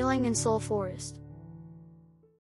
Healing and Soul Forest